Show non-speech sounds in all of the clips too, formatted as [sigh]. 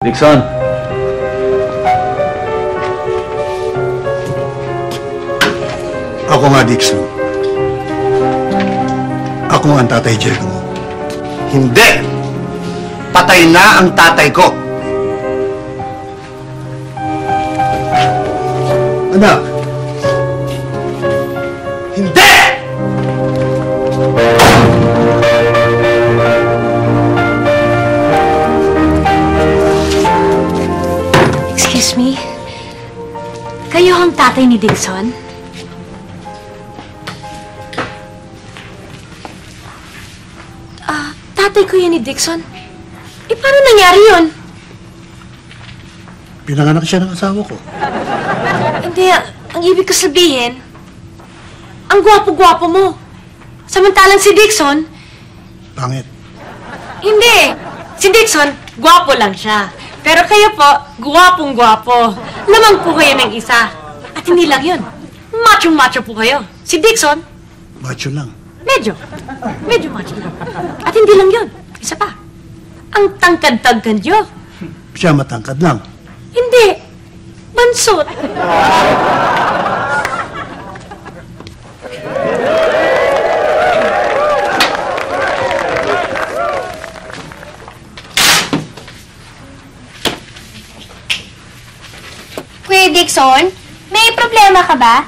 Dixon! Ako nga, Dixon. Ako nga ang tatay Diego mo. Hindi! Patay na ang tatay ko! Anak, Kayo ang tatay ni Dixon? Ah, tatay ko yan ni Dixon? Eh, paano nangyari yun? pinanganak siya ng asawa ko. Hindi, ah, ang ibig ko sabihin, ang gwapo-gwapo mo. Samantalang si Dixon, Pangit. hindi. Si Dixon, gwapo lang siya. Pero kayo po, gwapong-gwapo. Lamang po kayo ng isa. At hindi lang yun. Macho-macho po kayo. Si Dixon, Macho lang. Medyo. Medyo macho lang. At hindi lang yun. Isa pa. Ang tangkad-tangkad nyo. Siya matangkad lang. Hindi. Bansot. Kuya Dixon, may problema ka ba?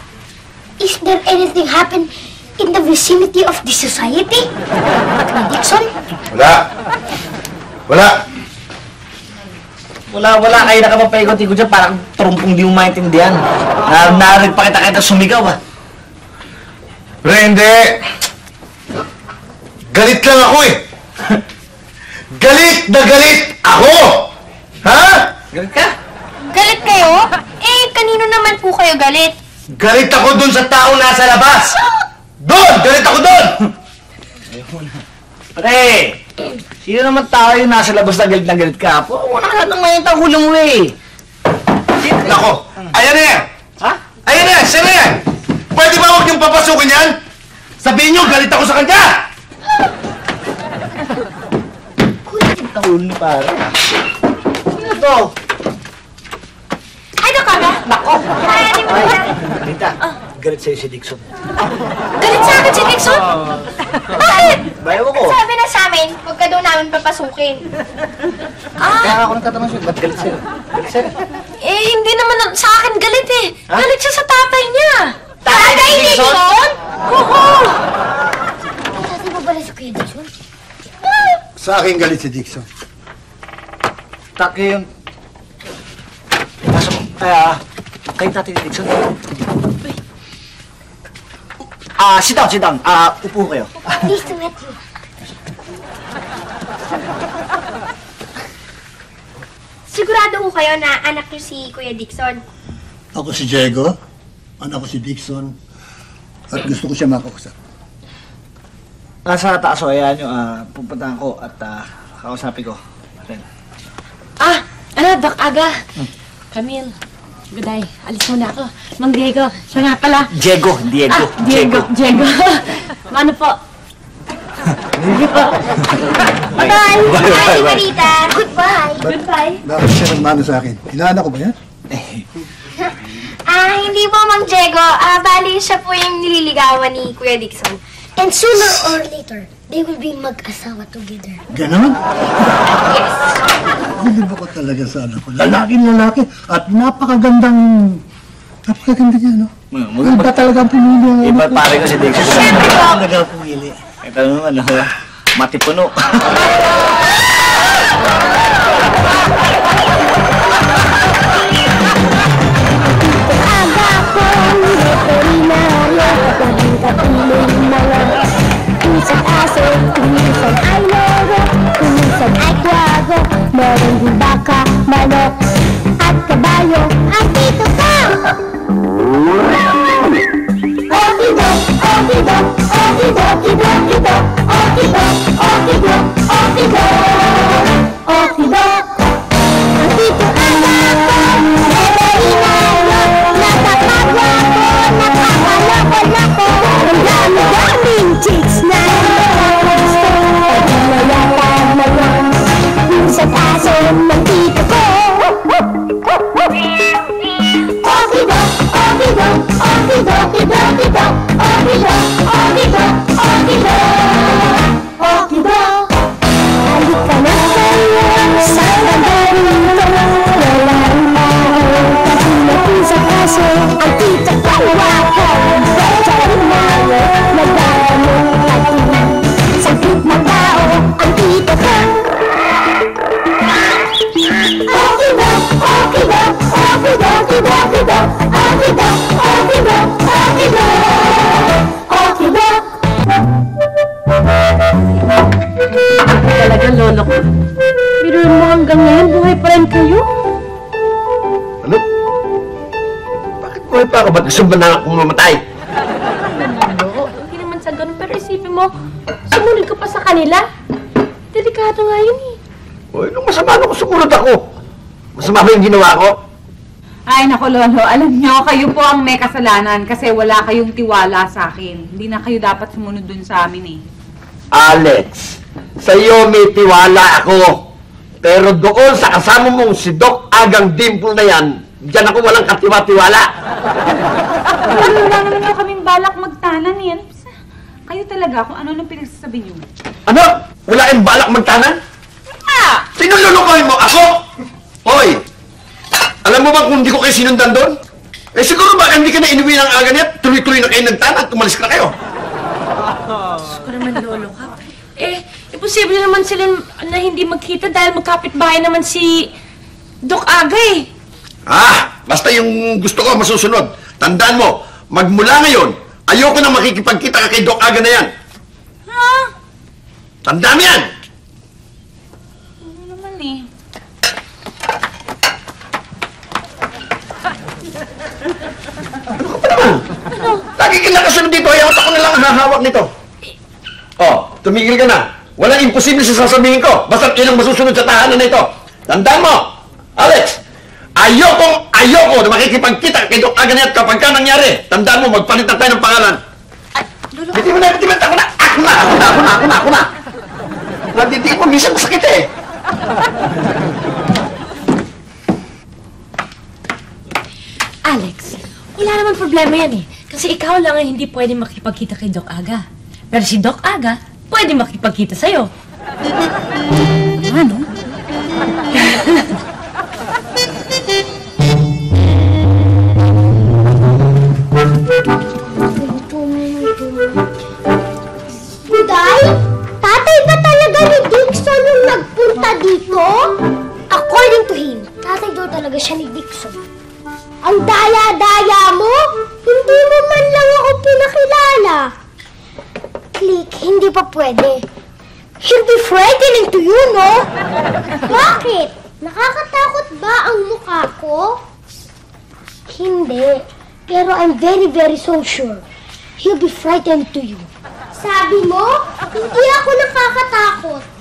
Is there anything happen in the vicinity of the society? Dixon? Wala! Wala! Wala, wala kayo nakapapaikot-ikot dyan. Parang trumpong di mo maintindihan. Na, narinig pa kita kita sumigaw ah. Pero hindi! Galit lang ako eh! galit na galit ako! Ha? Galit ka? Galit kayo? Eh, kanino naman po kayo galit? Galit ako dun sa tao nasa labas! Doon! Galit ako doon! Pre! Sino naman tao yung nasa labas na galit na galit ka? Po, wala ka nang mayintang hulong mo eh. Nako! Ayan na yan! Ha? Ayan na yan! Sino yan? Pwede ba huwag niyong papasukin yan? Sabihin niyo, galit ako sa kanya! Ang ulo ni pare. Sino to? Nako! Kaya ni mo Rita, galit sa'yo si Dixon. Galit sa akin si Dixon? Bakit? Bayaw ko. Sabi na sa amin, huwag ka daw namin papasukin. Kaya ako nagtatanong sa'yo, ba't galit sa'yo? Galit sa'yo? Eh, hindi naman sa akin galit eh. Ha? Galit siya sa tatay niya. Tatay ni Dixon? Oo. Tatay mo ba si Kuya Dixon? Sa akin galit si Dixon. Taki yung... Pasok. Kaya, kayo natin ni Dixon. Ah, sit down, sit down. Ah, upo kayo. Nice to meet you. Sigurado ko kayo na anak niyo si Kuya Dixon. Ako si Diego. Anak ko si Dixon. At gusto ko siya makausap. Nasa taas o, ayan nyo, ah, pupuntahan ko at ah, kausapin ko. Ren. Ah, ano, Doc Aga. Camille. Good day. Alis muna ako. Mang Diego. Siya nga pala. Diego, Diego, Ah, Diego. Diego. [laughs] ano po? Bye! Bye, Bye, Marita! Goodbye! Goodbye! Bakit siya nagmano sa akin? Inaanak ko ba yan? [laughs] Ah, hindi po, Mang Diego. Ah, bali siya po yung nililigawan ni Kuya Dixon. And sooner or later, they will be mag-asawa together. Ganon? Bilib ako talaga sa anak ko. Lalaking lalaki at napakagandang... Napakaganda niya, no? Iba talaga ang pinili ang Iba anak ko. pare ko si Dixon. Siyempre po. Talaga ang pumili. Ito naman, ano, matipuno. Aga akong veterinaryo Laging katulong mga Minsan aso, minsan ay loro Minsan ay kwago Meron din baka, manok At kabayo. At dito ka! Okido, okido, okido, kido, kido Okido, okido, okido Okido so I think Ako? Ba't gusto ba na akong mamatay? Oo, hindi naman sa ganun. Pero isipin mo, sumunod ka pa sa kanila. Delikado nga yun eh. Uy, nung masama na ako, sumunod ako. Masama ba yung ginawa ko? Ay, nako Lolo, alam nyo, kayo po ang may kasalanan kasi wala kayong tiwala sa akin. Hindi na kayo dapat sumunod dun sa amin eh. Alex, sa iyo may tiwala ako. Pero doon sa kasama mong si Doc Agang Dimple na yan, diyan ako walang katiwa-tiwala. Lolo, wala naman yung kaming balak magtanan eh. Ano sa- Kayo talaga kung ano nang pinagsasabi nyo. Ano? Wala kayong balak magtanan? Ah! Sinululukoy mo ako? Hoy! Alam mo ba kung hindi ko kayo sinundan doon? Eh siguro baka hindi ka na inuwi ng aga niya, tuloy-tuloy na kayo nagtanan, tumalis ka na kayo. Ko naman lolo ka. Eh, imposible naman sila na hindi magkita dahil magkapit-bahay naman si Doc Aga eh. Ah, basta yung gusto ko masusunod. Tandaan mo, magmula ngayon, ayoko na makikipagkita ka kay Doc Aga na yan. Ha? Tandaan mo yan! Ano naman eh. Lagi ka nakasunod dito, ayaw ako na lang ang hahawak nito. Oh, tumigil ka na. Walang imposible sa sasabihin ko. Basta yun ang masusunod sa tahanan na ito. Tandaan mo, Alex, ayoko, ayoko na makikipagkita kay Doc Aga na yan kapag ka nangyari. Tandaan mo, magpalit na tayo ng pangalan. Lolo, Hindi mo na, hindi mo na, ako na, ako na, ako na, ako na, ako na, ako na. Nanditi ko, minsan masakit eh. Alex, wala naman problema yan eh. Kasi ikaw lang ang hindi pwede makipagkita kay Doc Aga. Pero si Doc Aga, pwede makipagkita sa'yo. Ano? Nagpunta dito? According to him, tatay daw talaga siya ni Dixon. Ang daya-daya mo? Hindi mo man lang ako pinakilala. Click, hindi pa pwede. He'll be frightening to you, no? Bakit? Nakakatakot ba ang mukha ko? Hindi. Pero I'm very, very so sure. He'll be frightened to you. Sabi mo, hindi ako nakakatakot.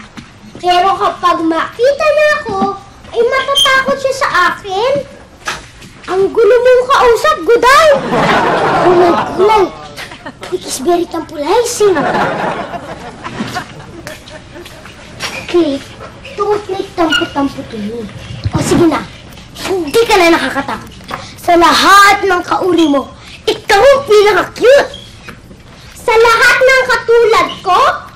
Pero kapag makita niya ako, ay matatakot siya sa akin. Ang gulo mong kausap, Guday! Kulay-kulay. It is very tantalizing. Click, don't make tampo-tampo to you. O sige na, hindi ka na nakakatakot. Sa lahat ng kauri mo, ikaw ang pinaka-cute. Sa lahat ng katulad ko,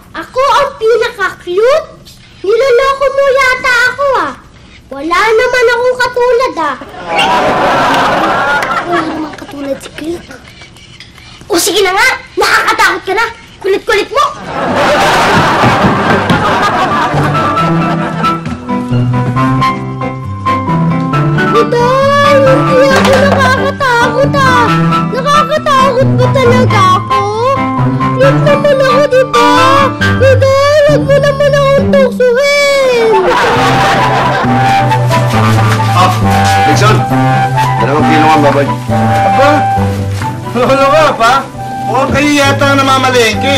yata ang namamalengke.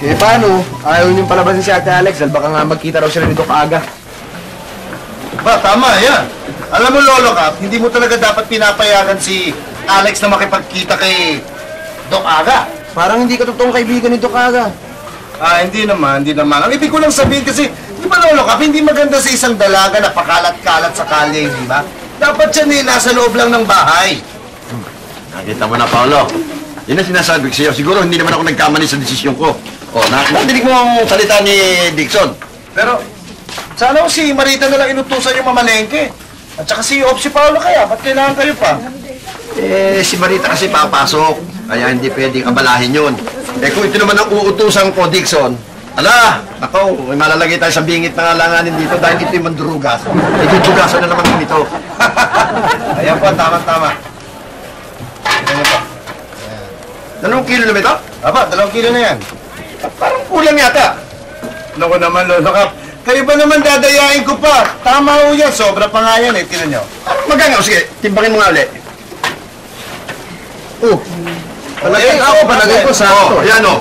Eh paano? Ayaw niyong palabasin si Ate Alex dahil baka nga magkita raw sila nito kaaga. Ba, tama yan. Alam mo, Lolo Kap, hindi mo talaga dapat pinapayagan si Alex na makipagkita kay Doc Aga. Parang hindi ka totoong kaibigan nito kaaga. Ah, hindi naman, hindi naman. Ang ibig ko lang sabihin kasi, di ba Lolo Kap, hindi maganda sa isang dalaga na pakalat-kalat sa kalye, di ba? Dapat siya eh, nasa loob lang ng bahay. Nakita mo na, Paolo. Yun ang sinasabi ko sa'yo. Siguro hindi naman ako nagkamali sa desisyon ko. O, na nadinig mo ang salita ni Dixon. Pero, sana ko si Marita na lang inutusan yung mamalengke. At saka si Op, si Paolo kaya, ba't kailangan kayo pa? Eh, si Marita kasi papasok. Kaya hindi pwedeng abalahin yun. Eh, kung ito naman ang uutusan ko, Dixon, ala, nako, may malalagay tayo sa bingit na alanganin dito dahil ito yung mandurugas. Eh, dudugasan na naman kami ito. [laughs] Ayan po, tama-tama. Dalawang kilo na ba ito? Aba, dalawang kilo na yan. Parang kulang yata. Naku naman, Lolo Kap. Kayo ba naman dadayain ko pa? Tama ho yan. Sobra pa nga yan eh. Tinan nyo. Magkano? Sige, timbangin mo nga ulit. Oh. Eh, ako, palagay ko sa... Oh, yan o.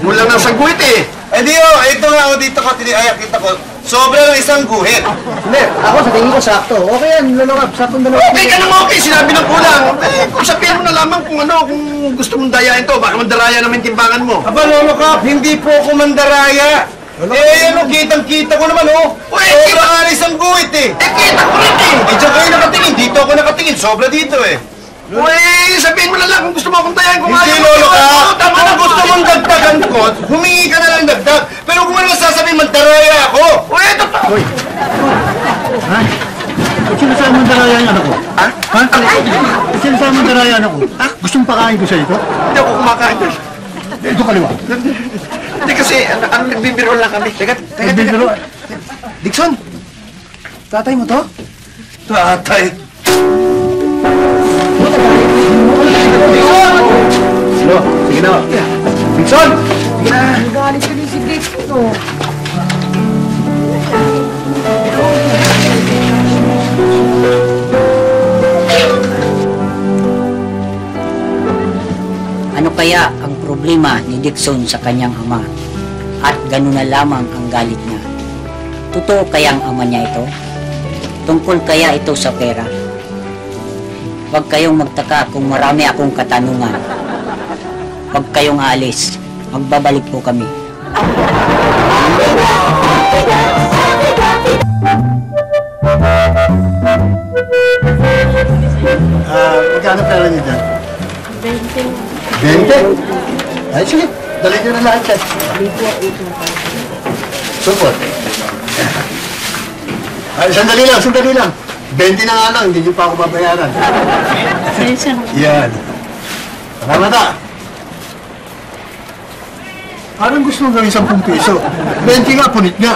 Mula ng sagwit eh. Eh di oh, ito nga oh, dito ko, tini, ay, kita ko. Sobra ng isang guhit. Hindi, ako sa tingin ko sakto. Okay yan, lalakap. Saktong dalawa. Okay ka naman, okay. Sinabi ng kulang. Eh, kung sabihin mo na lamang kung ano, kung gusto mong dayain to, baka mandaraya naman timbangan mo. Aba, Lolo hindi po ako mandaraya. Eh, ano, kitang-kita ko naman, oh. Uy, Sobra kita- nga ng isang guhit, eh. Eh, kita ko rin eh. Eh, dyan kayo nakatingin. Dito ako nakatingin. Sobra dito, eh. Uy, sabihin mo na lang kung gusto mo akong dayain kung Hindi. Lolo na Kung gusto mong dagdagan ko, humingi ka na lang dagdag. Pero kung ano sasabihin, mandaraya ako. Uy, ito pa. Ba't sinasabi mo daraya yung anak ko? Ha? Ha? Ba't sinasabi mo daraya yung anak ko? Ha? Gusto mong pakain ko sa ito? Hindi ako kumakain. Ito kaliwa. Hindi kasi, ano, nagbibiro lang kami. Teka, teka, teka. Dixon! Tatay mo to? Tatay. Lo, sige na. Dixon! Galit ka Dixon. Ano kaya ang problema ni Dixon sa kanyang ama? At ganun na lamang ang galit niya. Totoo kaya ang ama niya ito? Tungkol kaya ito sa pera? Huwag kayong magtaka kung marami akong katanungan. Huwag kayong aalis. Magbabalik po kami. Ah, magkano pera niyo dyan? 20. 20? Ay, sige. Dali niyo na lahat yan. Supot. Ay, sandali lang, sandali lang. 20 na nga lang, hindi niyo pa ako babayaran. Yan. Salamat ah. Anong gusto mong gawin 10 piso? 20 nga, punit nga.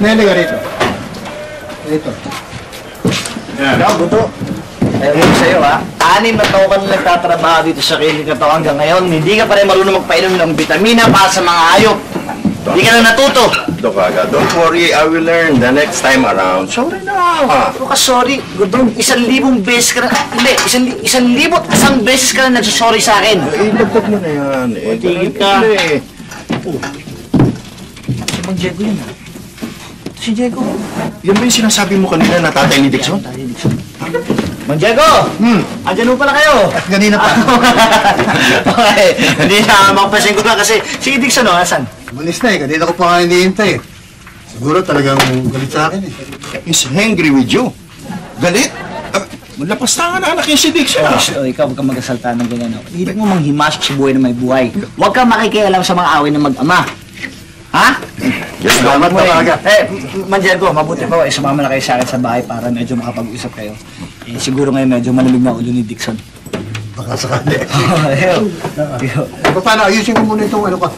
Nene ka rito. Ito. Yan. Yan, buto. Ewan ko sa'yo ha, anim na taon ka na nagtatrabaho dito sa clinic na to hanggang ngayon, hindi ka pa rin marunong magpainom ng vitamina para sa mga hayop. Hindi ka na natuto. Dok Aga, don't worry, I will learn the next time around. Sorry na. Ano ka sorry, Gudong, isang libong beses ka na, hindi, isang, li- isang libot isang beses ka na nagsasorry sa akin. Eh, dagdag mo na yan. Eh, Tigil ka. Eh. Si Mang Diego yun ha. Si Diego. Yan ba yung sinasabi mo kanina na tatay ni Dixon? Mang Diego! Hmm. Andyan mo pala kayo. At ganina pa. [laughs] okay, hindi na makapasin ko lang kasi si Dixon o, asan? Malis na eh, kanina ko pa nga hinihintay eh. Siguro talagang galit sa akin eh. He's angry with you. Galit? Uh, Lapas na nga na anak yung si Dixon. Oh, ikaw, huwag kang magasalta ng ganyan. oh. Hindi mo manghimasok sa buhay na may buhay. Huwag kang makikialam sa mga away ng mag-ama. Ha? Yes, Salamat Mo eh. talaga. Eh, M- Man Diego, mabuti pa, eh, sumama na kayo sa akin sa bahay para medyo makapag-usap kayo. Eh, siguro ngayon medyo malamig na ulo ni Dixon. Baka sakali. [laughs] Ayaw. Ayaw. Eh, paano, ayusin ko muna itong ano ko.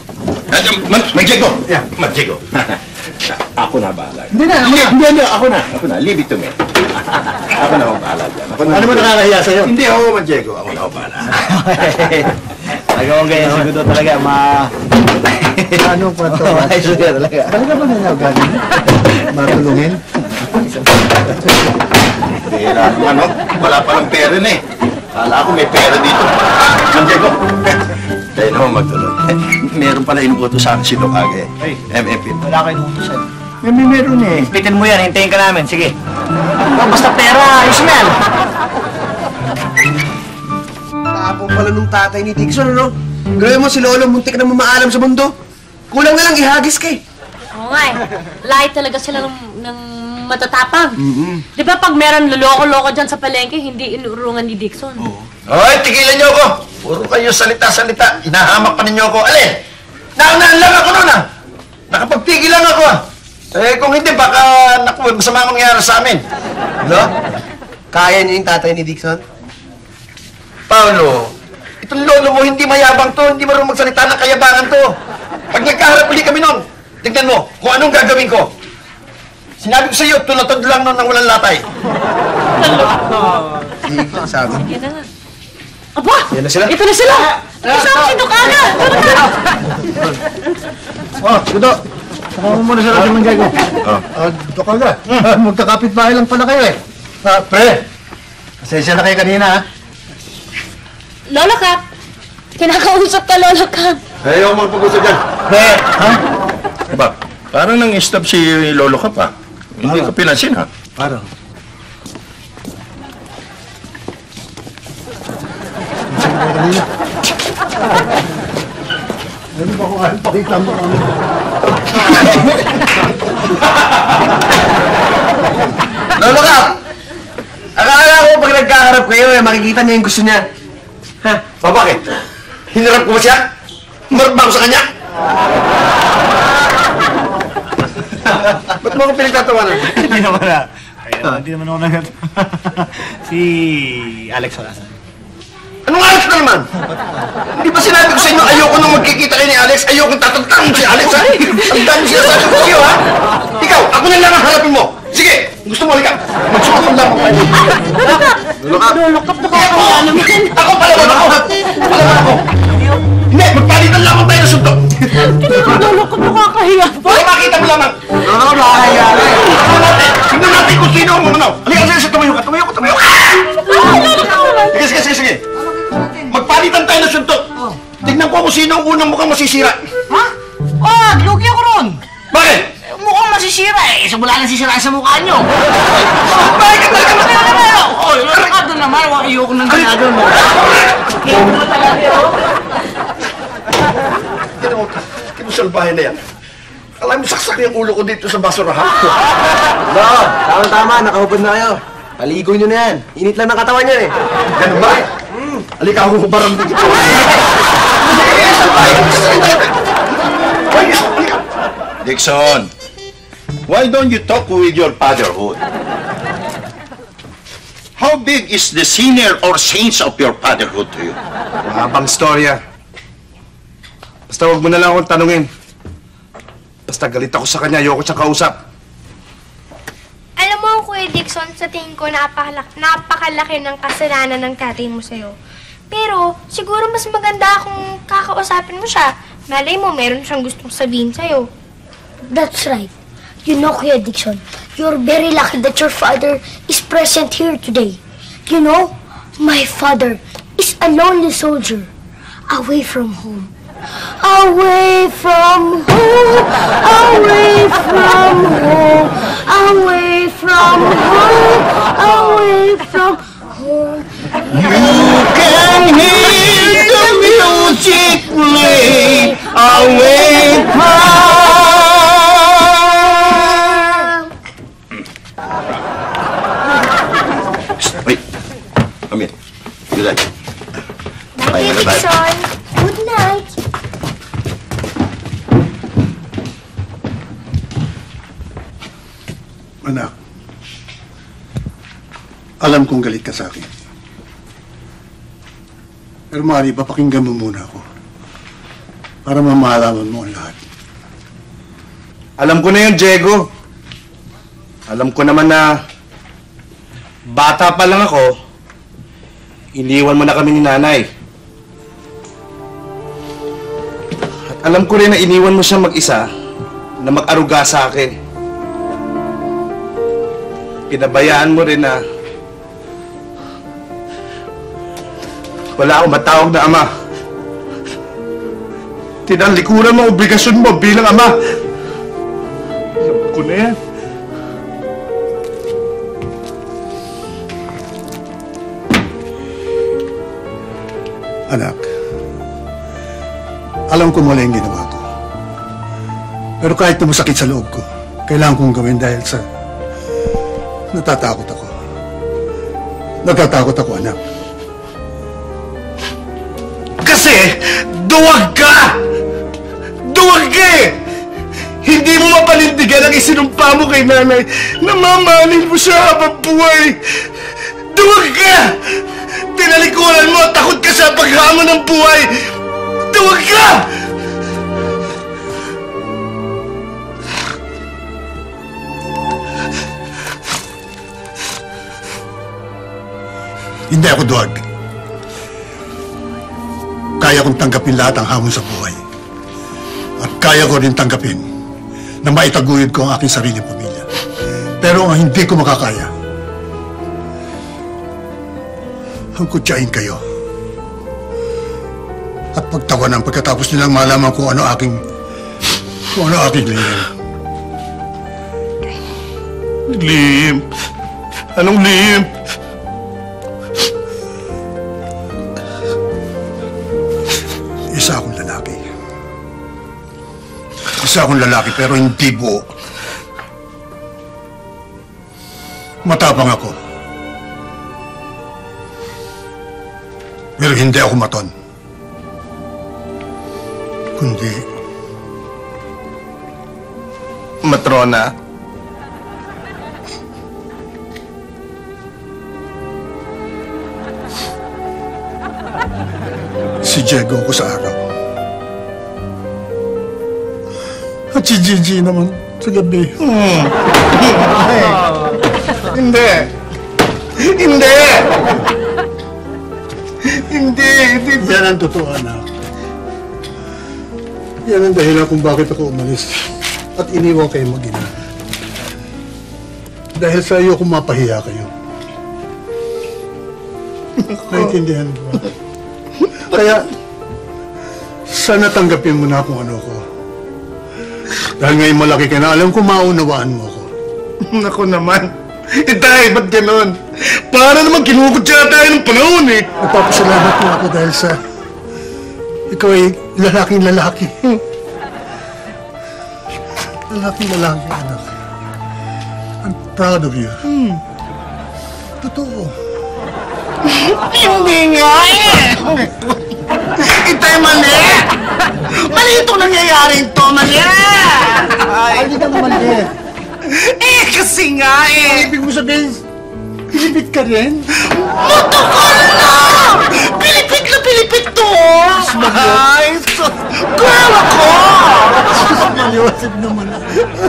Mag-Diego! Yeah. Mag-Diego. [laughs] ako na bahala. Hindi na, ako Hindi, na. hindi, hindi. Ako na. Ako na. Leave it to me. [laughs] ako na ang bahala dyan. Ako na. Ano mo nakakahiya sa'yo? Hindi ako, Mag-Diego. Ako na ang bahala. Nagawang ganyan siguro talaga, ma... Ano pa to? Ayos ka talaga. Talaga ba ganyan ugali? Matulungin? Pera, ano? Wala pa ng pera na eh. Kala ko may pera dito. Mag-Diego. Tayo naman magtuloy. Eh, [laughs] meron pala inuuto sa akin si Doc Age. MFP. Wala kayo nutusan. May may meron eh. Pitin mo yan, hintayin ka namin. Sige. Oh, basta pera, ayos mo yan. Tapong pala nung tatay ni Dixon, ano? Grabe mo si Lolo, muntik na mamaalam sa mundo. Kulang na lang ihagis kay. Oo nga eh. Lahat talaga sila ng, ng matatapang. Di ba pag meron loloko-loko dyan sa palengke, hindi inurungan ni Dixon? Hoy, tigilan niyo ako! Puro kayo salita-salita. Inahamak pa ninyo ako. Alin? Naunaan lang ako nun ah! Nakapagpigil lang ako ah! Eh, kung hindi, baka naku, masama ang mangyari sa amin. Lo? Kaya niyo yung tatay ni Dixon? Paolo, itong lolo mo hindi mayabang to, hindi marunong magsalita ng kayabangan to. Pag nagkaharap uli kami nun, tignan mo kung anong gagawin ko. Sinabi ko sa iyo, tunatod lang nun ng walang latay. Sige, sabi. Yan na nga. Aba! Yan na sila. Ito na sila! Kasama si Dukaga! Tara na! Oh, Dudo. Sama mo muna sa radyo manggay ko. Oh. Ah, Ah, Magkakapit bahay lang pala kayo eh. Ah, pre. Pasensya na kayo kanina ha. Lolo Cap, kinakausap ka, Lolo Cap. Ayaw magpag-usap dyan. Pre, ha? Ba, parang nang stop si Lolo ka pa. Hindi ka pinansin ha. Parang. Ano ba kung ano pakita mo kami? Lolo Kap! Akala ko pag nagkaharap kayo, eh, makikita niya yung gusto niya. Ha? Ba, bakit? Hinarap ko ba siya? Marap ba ako sa kanya? Ba't mo ako pinagtatawanan? [laughs] Hindi naman na. Hindi naman ako nag... [laughs] si Alex wala sa Anong Alex na naman? Di ba sinabi ko sa inyo, ayoko nung magkikita kayo ni Alex, ayoko tatagtang si Alex, ha? Ang dami sinasabi ko sa'yo, ha? Ikaw, ako na lang ang harapin mo. Sige, gusto mo, halika. Magsusunod lang ako. Lolo Cap, nakakaya naman. Ako palawan ako. Palawan ako. Hindi, magpalitan lamang tayo ng sunto. Lolo Cap, nakakahiya pa. Para makita mo lamang. Lolo ka, nakakaya. Tingnan natin. Tingnan natin kung sino ang umanaw. Halika, sige, sige, tumayo ka, tumayo ka, tumayo ka. Sige, sige, sige, sige. Magpalitan tayo ng suntok. Tignan ko kung sino ang unang mukhang masisira. Ha? Wag! Lugi ako ron! Bakit? Mukhang masisira eh. Simula na sisira sa mukha nyo. Bakit? Bakit? Bakit? Oh, lakado naman. Huwag ayoko nang ginagawa mo. Tignan mo, kinusalbahin na yan. Alam mo, saksak yung ulo ko dito sa basurahan. Lo, [laughs] tama-tama, nakahubad na kayo. Paligo nyo na yan. Init lang ng katawan niya eh. Ganun ba? Hmm. Halika, huhubaran dito. Dixon, why don't you talk with your fatherhood? How big is the senior or saints of your fatherhood to you? Mahabang storya. Basta huwag mo na lang akong tanungin. Basta galit ako sa kanya, ayoko siyang kausap. Alam mo, Kuya Dixon, sa tingin ko napakalaki, napakalaki ng kasalanan ng tatay mo sa'yo. Pero, siguro mas maganda kung kakausapin mo siya. Malay mo, meron siyang gustong sabihin sa'yo. That's right. You know, Kuya Dixon, you're very lucky that your father is present here today. You know, my father is a lonely soldier, away from home. Away from home, away from home, away from home, away from home. You can hear the music play away from... Wait. Come here. Good night. Bye, Bye, Anak, alam kong galit ka sa akin. Pero maaari ba mo muna ako? Para mamalaman mo ang lahat. Alam ko na yun, Diego. Alam ko naman na bata pa lang ako, iniwan mo na kami ni nanay. At alam ko rin na iniwan mo siya mag-isa na mag-aruga sa akin. Pinabayaan mo rin na wala akong matawag na ama. Tinalikuran mo ang obligasyon mo bilang ama. Alam ko na yan. Anak, alam ko mali ang ginawa ko. Pero kahit na masakit sa loob ko, kailangan kong gawin dahil sa natatakot ako. Natatakot ako, anak. Kasi, duwag ka! Duwag ka eh! Hindi mo mapanindigan ang isinumpa mo kay nanay na mo siya habang buhay! Duwag ka! Tinalikuran mo at takot ka sa paghamon ng buhay! Duwag ka! Hindi ako duwag. kaya kong tanggapin lahat ang hamon sa buhay. At kaya ko rin tanggapin na maitaguyod ko ang aking sariling pamilya. Pero ang hindi ko makakaya, ang kutsain kayo. At pagtawanan pagkatapos nilang malaman kung ano aking kung ano aking lihim. Lihim. Anong lihim? Isa akong lalaki pero hindi buo. Matapang ako. Pero hindi ako maton. Kundi Matrona. si Diego ko sa araw. At si Gigi naman sa gabi. Hindi. Hindi. Hindi. Hindi. Yan ang totoo, anak. Yan ang dahilan kung bakit ako umalis at iniwan kayo mag-ina. Dahil sa iyo kung mapahiya kayo. Naintindihan mo ba? Kaya, sana tanggapin mo na kung ano ko. Dahil ngayon malaki ka na, alam ko maunawaan mo ako. [laughs] Nako naman. Eh tayo, ba't ganon? Para naman kinukutsa tayo ng panahon eh. Nagpapasalamat mo ako dahil sa ikaw ay lalaking lalaki. [laughs] lalaking lalaki, anak. I'm proud of you. Totoo. [laughs] Hindi nga eh. Itay mali. Mali itong nangyayari ito, mali. Ay, hindi ka mali. Eh, kasi nga eh. Ibig mo sabihin, pilipit ka rin? Motokol na! Pilipit na pilipit to! Ay, so, girl ako! Maliwasig naman ako.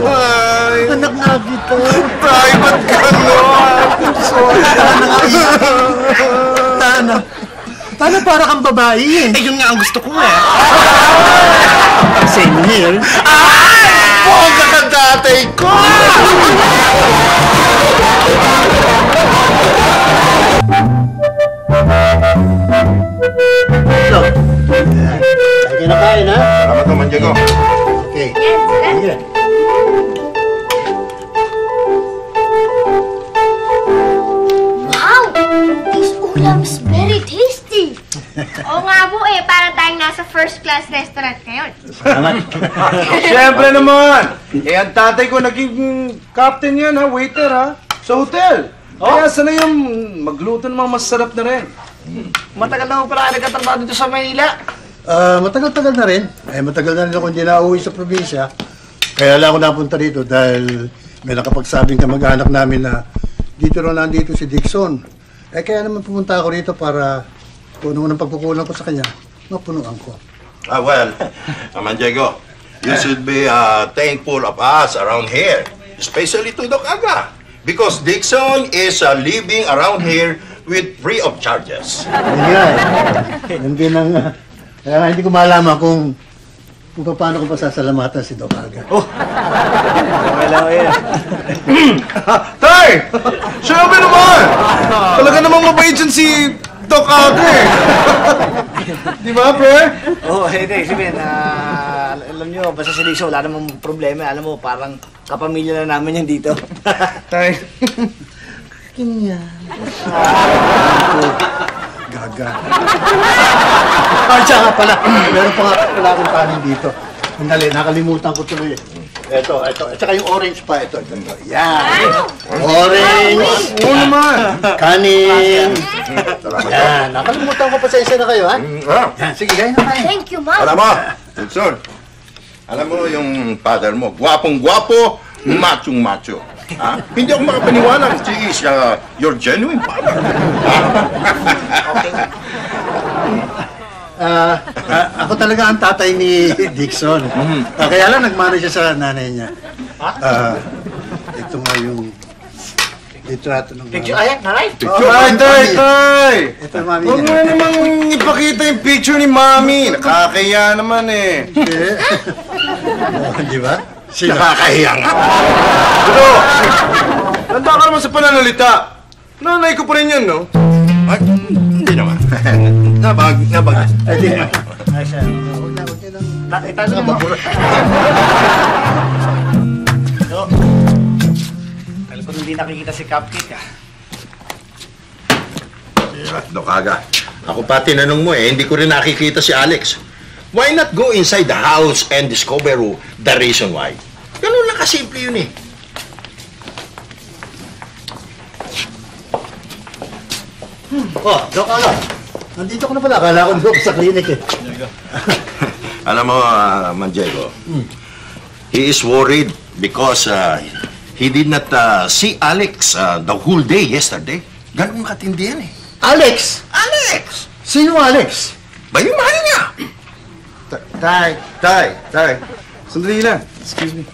Ay, Anak nga kita. tay, ba't ganon? Sorry. Tana. Tana para kang babae eh. Yun nga ang gusto ko eh. Same here. Ay! Bongga ka tatay ko! Ay, kinakain ha? Salamat naman, Diego. Okay. Sige. Wow! Class restaurant ngayon. [laughs] Siyempre naman! Eh, ang tatay ko naging captain yan ha, waiter ha, sa hotel. Kaya sana yung magluto ng mga masarap na rin. Matagal na mo pala nagkatrabaho dito sa Maynila. Ah, matagal-tagal na rin. Eh, matagal na rin ako hindi nauwi sa probinsya. Kaya lang ako napunta dito dahil may nakapagsabing kamag-anak namin na dito raw nandito si Dixon. Eh, kaya naman pumunta ako rito para kung ano ng pagkukulang ko sa kanya, mapunuan ko. Ah, well, [laughs] naman, Diego, you should be uh, thankful of us around here, especially to Doc Aga. Because Dixon is uh, living around here with free of charges. Yun nga eh. Hindi nang... ah, kaya nga hindi ko malaman kung kung paano ko pasasalamatan si Doc Aga. Oh. Okay lang yan. [clears throat] Tay! Siyempre naman! Talaga namang mabait dyan si Doc Aga eh. [laughs] Di ba, pre? Oo, oh, hindi. Sabihin, ah, alam nyo, basta si Lisa, wala namang problema. Alam mo, parang kapamilya na namin [laughs] yan dito. Tay. Kanya. Gaga. Ah, siya nga pala. Meron pa nga pala akong kanin dito. Sandali, nakalimutan ko tuloy. Ito, ito. At saka yung orange pa. Ito, ito. ito. Yan. Orange. Oo naman. Kanin. Yan. Nakalimutan ko pa sa isa na kayo, ha? Ah, Yan, sige, kain na kain. Thank you, Mom! alam mo, Dixon, alam mo yung father mo, gwapong-gwapo, machong-macho. Ha? Hindi ako makapaniwala she is uh, your genuine father. [laughs] Ah, ah, ako talaga ang tatay ni Dixon. Ah, kaya lang nagmana siya sa nanay niya. Ah, ito nga yung litrato ng Picture, ayan, nanay. Tay, tay, tay! Ito mami Huwag mo namang ipakita yung picture ni Mami. Nakakaya naman eh. Oh, Di ba? Sino? Nakakahiya nga. Pero, tanda ka naman sa pananalita. Nanay ko pa rin yan, no? Ay, hindi naman. [laughs] nabag, nabag. Ay, di ba? Ay, siya. Huwag na, huwag na. Ta- Itanong mo. Yo. Alam ko hindi nakikita si Cupcake ah. Dok Aga, ako pa tinanong mo eh, hindi ko rin nakikita si Alex. Why not go inside the house and discover the reason why? Ganun lang kasimple yun eh. Oh, Doc Aga. Nandito ka na pala. Akala ko doon sa clinic eh. [laughs] Alam mo, uh, Manjego, he is worried because uh, he did not uh, see Alex uh, the whole day yesterday. Ganun katindi yan eh. Alex! Alex! Sino Alex? Ba yung mahal niya? Tay, tay, tay. Sandali lang. Excuse me.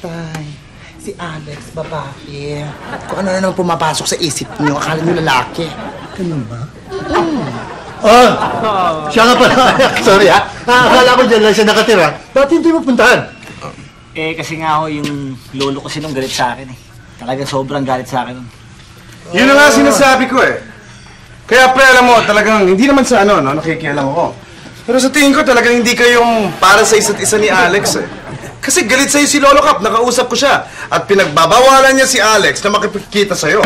Tay, si Alex, babae. Kung ano na naman pumapasok sa isip niyo, akala niyo lalaki. Ganun ba? Oh, siya nga pala. [laughs] Sorry ha. Ah, akala ko dyan lang siya nakatira. Ba't hindi mo puntahan? Eh, kasi nga ako yung lolo kasi nung galit sa akin eh. Talagang sobrang galit sa akin. Yun na nga sinasabi ko eh. Kaya pre, alam mo, talagang hindi naman sa ano, no, nakikialam ako. Pero sa tingin ko talagang hindi kayong para sa isa't isa ni Alex eh. Kasi galit sa'yo si Lolo Cap, nakausap ko siya. At pinagbabawalan niya si Alex na makipagkita sa'yo.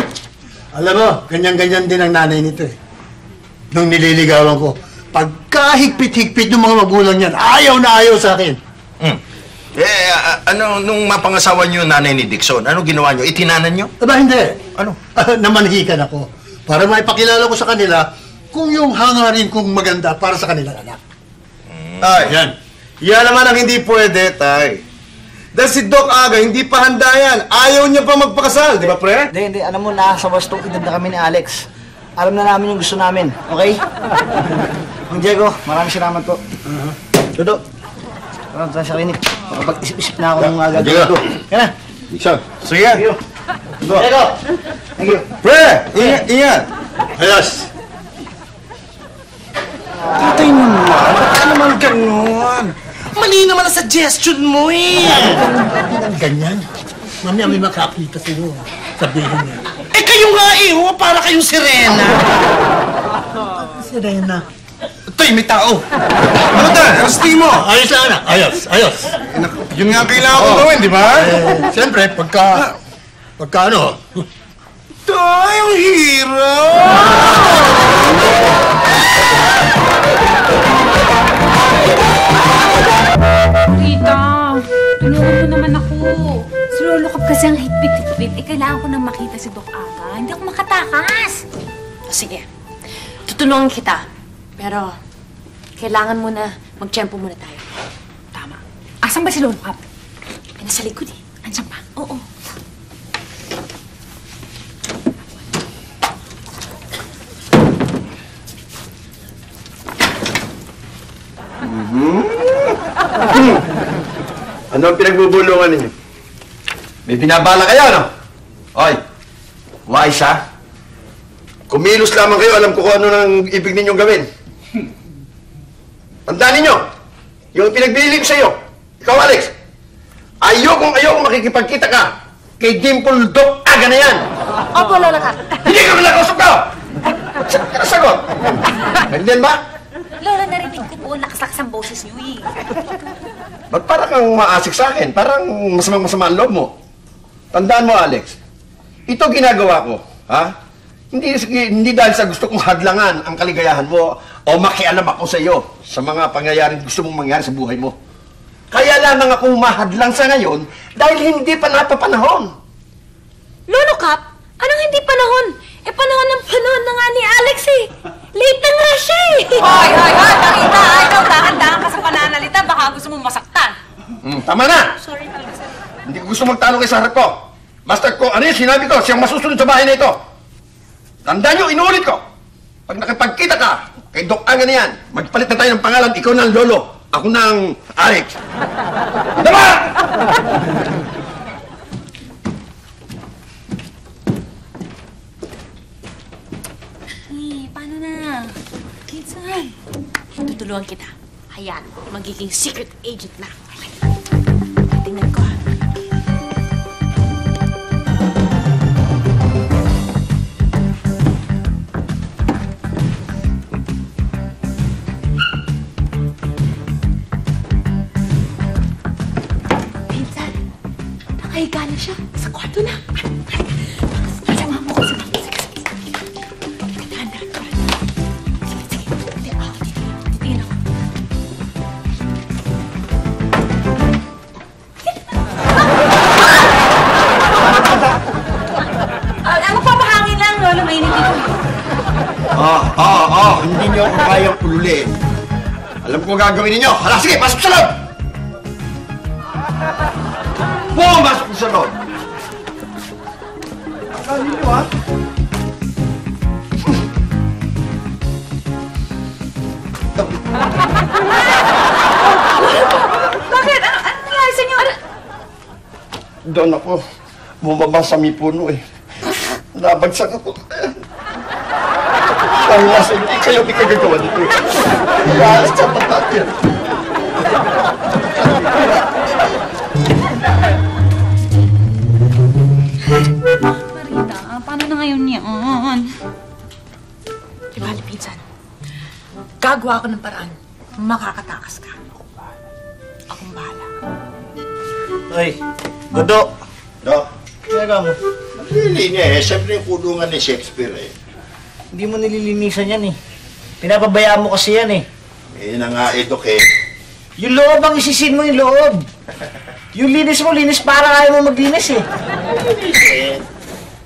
Alam mo, ganyan-ganyan din ang nanay nito eh. Nung nililigawan ko, pagkahigpit-higpit ng mga magulang niyan, ayaw na ayaw sa akin. Hmm. Eh, uh, ano, nung mapangasawa niyo nanay ni Dixon, ano ginawa niyo? Itinanan niyo? Aba, hindi. Ano? [laughs] Namanhikan ako. Para maipakilala ko sa kanila kung yung hangarin kong maganda para sa kanilang anak. Tay, yan. Yan naman ang hindi pwede, tay. Dahil si Doc Aga, hindi pa handa yan. Ayaw niya pa magpakasal, di ba pre? Hindi, hindi. Alam mo, nasa wastong edad na kami ni Alex. Alam na namin yung gusto namin. Okay? [laughs] Ang Diego, maraming salamat po. Dodo, parang tayo sa klinik. Makapag-isip-isip na ako ng agad. Diego. Yan na. Dixon. Sige. Go. Diego! Thank you. Pre, ingat, ingat. Ayos! Tatay naman, bakit naman ganun? Mali naman ang suggestion mo eh. Ang ganyan. Mamaya may makakita sa'yo. Sabihin niya. Eh kayo nga eh, oh, para kayong sirena. Serena. Tay, may tao. Ano ta? Tingin mo? Ayos lang anak. Ayos. Ayos. Eh, naku, Yun nga ang kailangan kong gawin, di ba? Eh, siyempre, pagka... Pagka ano, Tay, ang hirap! Si Lolo Kap kasi ang higpit-higpit. Eh, kailangan ko nang makita si Doc Aga. Hindi ako makatakas. O, sige. Tutulungan kita. Pero, kailangan muna, magtiyempo muna tayo. Tama. Asan ba si Lolo Kap? Eh, nasa likod eh. Andiyan pa. Oo. [laughs] Ano ang pinagbubulungan ninyo? May binabala kayo, no? Oy, wise ha? Kumilos lamang kayo, alam ko kung ano nang ibig ninyong gawin. Tandaan ninyo, yung pinagbili ko sa'yo, ikaw Alex, ayokong ayokong makikipagkita ka kay Dimple Doc Aga na yan. Opo, Lolo Kap. Hindi ka nakausap ka! Saan ka nasagot? Ganyan ba? Lola, narinig ko po, lakas-lakas ang boses niyo eh. Ba't para kang maasik sa akin? Parang masamang-masama ang loob mo. Tandaan mo, Alex. Ito ginagawa ko, ha? Hindi, hindi dahil sa gusto kong hadlangan ang kaligayahan mo o makialam ako sa iyo sa mga pangyayaring gusto mong mangyari sa buhay mo. Kaya lamang akong mahadlang sa ngayon dahil hindi pa napapanahon. Lolo Kap, anong hindi panahon? Eh, panahon ng panahon na nga ni Alex eh. Late na nga siya eh. Hoy, hoy, hoy, Marita, ikaw dahan-dahan ka sa pananalita, baka gusto mo masaktan. Hmm, tama na! Sorry talaga, sir. Hindi ko gusto magtalo kay sa harap ko. Basta ko, ano yung sinabi ko, siyang masusunod sa bahay na ito. Tandaan nyo, inuulit ko. Pag nakipagkita ka, kay Dok Angan yan, magpalit na tayo ng pangalan, ikaw na ang lolo, ako na ang Alex. Diba? Hey, paano na? Kinsan? Tutulungan kita. Hayaan, magiging secret agent na. Tingnan ko. Nakahiga na siya. Sa kwarto na. Sama mo ko sa Sige, sige. Dahan-dahan ka. Sige, sige. Hindi, ah, titingin ako. Ah, ah, magpapahangin lang, Lolo. Mainit dito. Ah, ah, ah, hindi niyo ako kayang. Alam ko ang gagawin ninyo. Hala, sige, pasok sa loob! Pumasok sa loob! Akala ninyo, ha? Bakit? Ano, ano nangyari sa inyo? Ano? Doon ako. Bumaba sa may puno eh. Nabagsak ako. Ang nasa hindi kayo di kagagawa dito eh. Kaya sa patatin. Di ba, Pinsan? Gagawa ko ng paraan. Makakatakas ka. Akong bahala. Hoy, Godo. Do, Ginagawa mo? naglilinis eh. Siyempre yung kulungan ni Shakespeare eh. Hindi mo nililinisan yan eh. Pinapabayaan mo kasi yan eh. Eh na nga ito kay... Yung loob ang isisin mo yung loob. Yung linis mo, linis para kaya mo maglinis eh. Eh,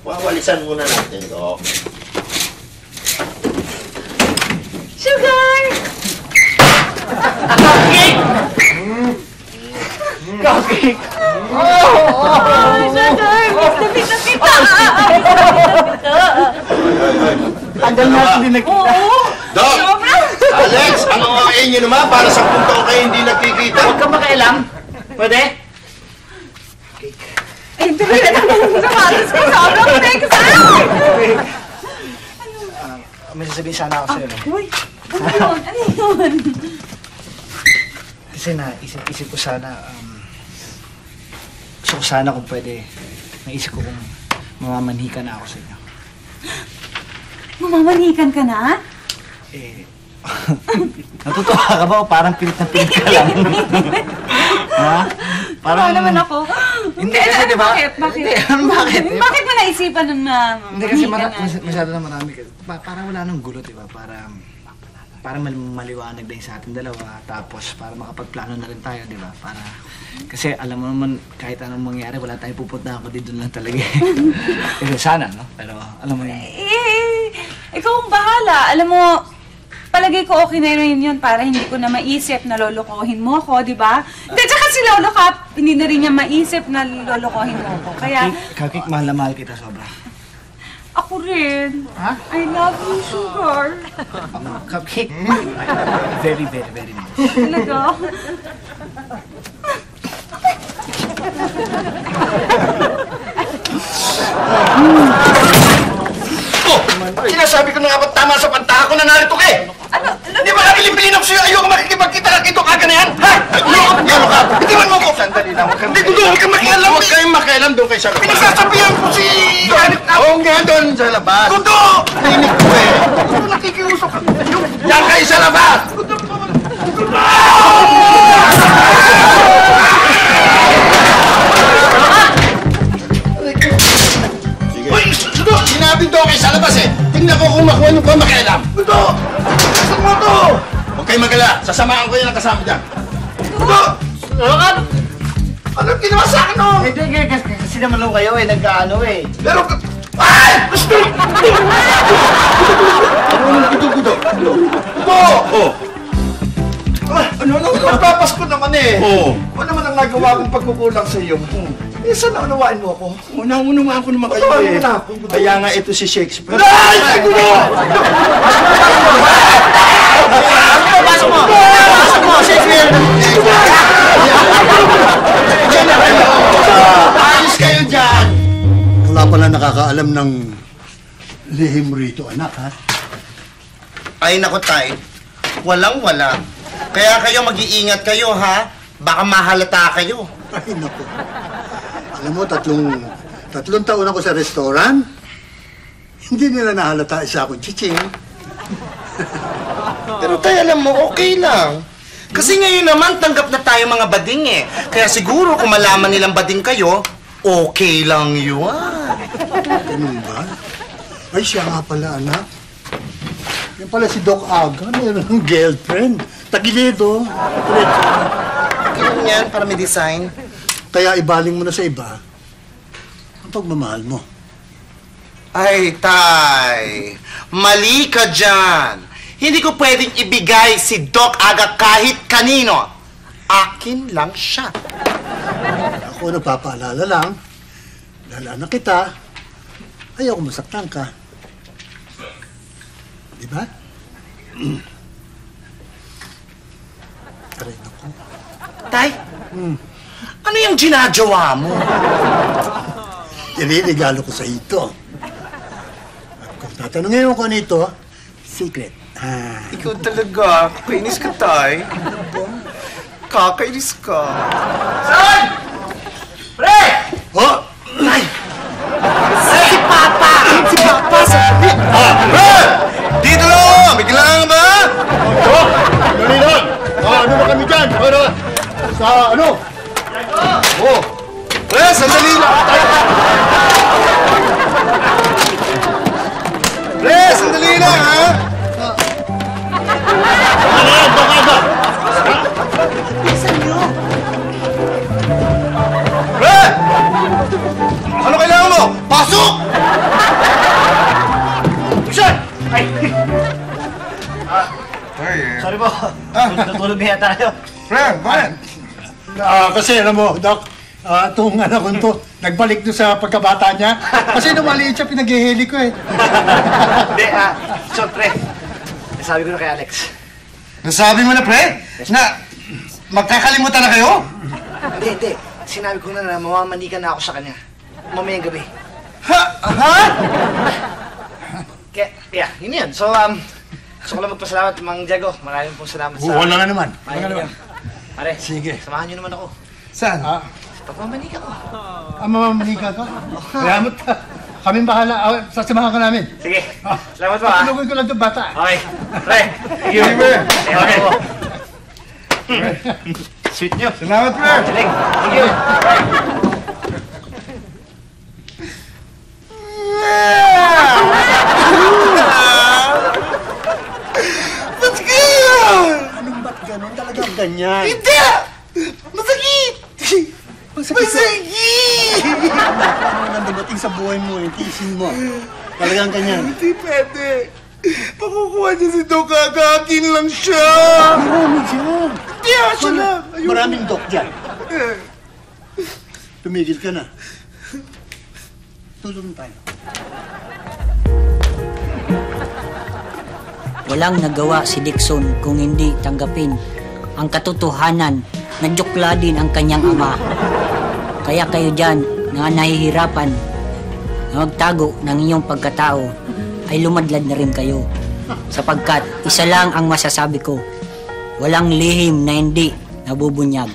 wawalisan muna natin, Dok. Sugar! Cupcake! Cupcake! Oh, sugar! Miss na na kita! Tagal nakita. Dok! Alex, ang mga inyo naman para sa taon kayo hindi nagkikita. Huwag kang makialam. Pwede? Ay, hindi rin na Samalas ko. Sobrang excited! Ah, may sasabihin sana ako sa'yo. no? Uy, ano yun? Ano yun? Kasi na, isip-isip ko sana, um, gusto ko sana kung pwede, naisip ko kung mamamanhikan na ako sa inyo. Mamamanikan ka na? Eh, [laughs] natutuwa ka ba o parang pilit na pilit ka lang? [laughs] ha? Parang... naman ako. Hindi kasi, di ba? Bakit? Bakit? Hindi, ano, [laughs] bakit? Bakit mo naisipan nun na Hindi kasi mara- na? masyado na marami kasi. Pa- parang wala nang gulo, di ba? Para para mal- maliwanag din sa ating dalawa tapos para makapagplano na rin tayo, di ba? Para kasi alam mo naman kahit anong mangyari wala tayong pupunta ako dito lang talaga. [laughs] eh, sana, no? Pero alam mo yun. Eh, ikaw ang bahala. Alam mo, palagay ko okay na rin yun para hindi ko na maisip na lolokohin mo ako, di ba? Hindi, tsaka si Lolo Cap, hindi na rin niya maisip na lolokohin mo ako. Kaya, Kakik, mahal na mahal kita sobra. Ako rin. I love you, Sugar. Cupcake. very, very, very nice. Talaga? Oh! Sinasabi ko na nga ba't tama sa pantaha ko na narito ka eh? Ano? Di ba nakilipilin ako sa'yo? Ayoko makikipagkita ka kito kaga na yan? Ha? Ayoko! Ano ka? Bitiwan mo ko! Sandali lang. Hindi ko doon. Huwag kang makialam. Huwag kayong makialam doon kayo sa labas. Pinagsasabihan ko si... Oo nga doon sa labas. Kudo! Tinig ko eh. Ano nakikiusap ka? Yan kayo sa labas! Kudo! Sinabi doon kayo sa labas eh. Tingnan ko kung makuha nyo pa makialam. Kudo! Saan mo to? Huwag kayong magala. Sasamahan ko yan ang kasama dyan. Kudo! Ano? Ano ginawa sa akin no? Eh, di- kasi, kasi naman lang kayo eh, nagkaano eh. Pero... Ay! Gusto! Ano gudo gudo? Gudo! Oh! Ah, ano ano nagpapas ko naman eh. Oo. Ano naman ang nagawa kong pagkukulang sa iyo? Eh, sana unawain mo ako? Unang-unawaan ko naman kayo eh. Kaya nga ito si Shakespeare. Ay! Gudo! Pasok mo! Pasok mo! Shakespeare! Ayos kayo dyan! Wala pala nakakaalam ng lihim rito, anak, ha? Ay, nako, tay. Walang-wala. Kaya kayo mag-iingat kayo, ha? Baka mahalata kayo. Ay, naku. Alam mo, tatlong, tatlong taon ako sa restaurant. Hindi nila nahalata isa akong chiching. [laughs] Pero tayo alam mo, okay lang. Kasi ngayon naman, tanggap na tayo mga bading eh. Kaya siguro kung malaman nilang bading kayo, okay lang yun. Ganun ba? Ay, siya nga pala, anak. Yan pala si Doc Aga, mayroon ng girlfriend. Tagilido. Ganun yan, para may design. Kaya ibaling mo na sa iba ang pagmamahal mo. Ay, tay. Mali ka dyan. Hindi ko pwedeng ibigay si Doc Aga kahit kanino. Akin lang siya. Ako nagpapaalala lang, dahil anak kita, ayaw ko masaktan ka. Di ba? Aray, naku. Tay, ano yung ginagawa mo? Iniregalo ko sa ito. At kung tatanungin mo ko nito, secret. Ah. Ikaw talaga. Kainis ka, tay. Kakainis ka. Son! Pre! Oh! Ay! Si Papa! Si Papa! Sa... Ah, pre! Dito lang! May kailangan ba? Oh, dali lang! Ah, ano ba kami dyan? Para sa ano? Oh! Pre, sandali lang! Pre, sandali lang, ha? Ano yan? Bakaga! Pre! Ano kailangan mo? Pasok! Sean! Ay! Ay, Sorry po. Natulog na yata tayo. Pre, bakit? Ah, kasi alam mo, Doc, ah, itong anak ko to, nagbalik doon sa pagkabata niya. Kasi nung maliit siya, pinaghihili ko eh. Hindi, ah, Sean, pre. Sabi ko na kay Alex. Nasabi mo na, pre? Na magkakalimutan na kayo? Hindi, hindi. Sinabi ko na na mamamanikan na ako sa kanya. Mamayang gabi. Ha? Ha? Kaya, yeah, yun yun. So, um, gusto ko lang magpasalamat, Mang Diego. Maraming pong salamat sa... Oo, wala nga naman. Wala nga naman. Pare, Sige. samahan niyo naman ako. Saan? Ah, Pagmamanika ko. ah mamamanika ka? Salamat ka. Kaming bahala. Ah, sasamahan ka namin. Sige. Salamat po, ah. Tulungan ko lang itong bata. Okay. Pre, thank you. Sige, pre. Okay. Sweet nyo. Salamat, pre. Galing. Thank you. [laughs] Ba't kaya? Anong ba't ganun? Talagang ganyan. Hindi! Masakit! [laughs] Masakit sa... Masakit! Ano nang dumating sa buhay mo, yung tiisin mo. Talagang ganyan. Hindi pwede. Pakukuha niya si Doc Aga. Akin lang siya. Marami dyan. Hindi, ah, siya lang. Ayun. Maraming dok dyan. Tumigil ka na. Tulong tayo. Walang nagawa si Dixon kung hindi tanggapin ang katotohanan na jokla din ang kanyang ama. Kaya kayo dyan na nahihirapan na magtago ng inyong pagkatao ay lumadlad na rin kayo. Sapagkat isa lang ang masasabi ko, walang lihim na hindi nabubunyag.